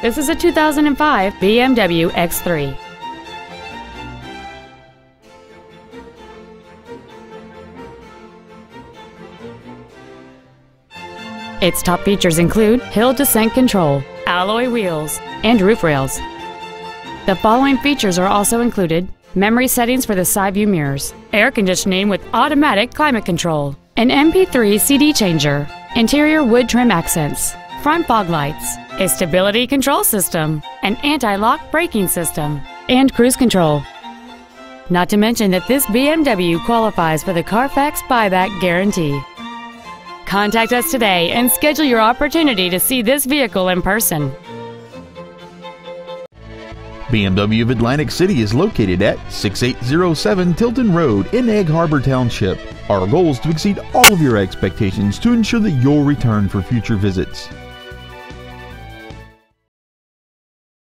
This is a 2005 BMW X3. Its top features include hill descent control, alloy wheels, and roof rails. The following features are also included memory settings for the side view mirrors, air conditioning with automatic climate control, an MP3 CD changer, interior wood trim accents, front fog lights, a stability control system, an anti-lock braking system, and cruise control. Not to mention that this BMW qualifies for the Carfax buyback guarantee. Contact us today and schedule your opportunity to see this vehicle in person. BMW of Atlantic City is located at 6807 Tilton Road in Egg Harbor Township. Our goal is to exceed all of your expectations to ensure that you'll return for future visits.